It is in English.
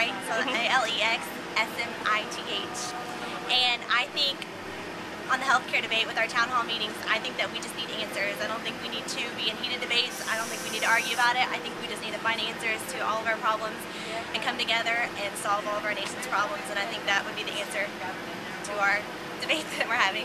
right? So mm-hmm. L E X S M I T H, And I think on the healthcare debate with our town hall meetings, I think that we just need answers. I don't think we need to be in heated debates. I don't think we need to argue about it. I think we just need to find answers to all of our problems and come together and solve all of our nation's problems. And I think that would be the answer to our debates that we're having.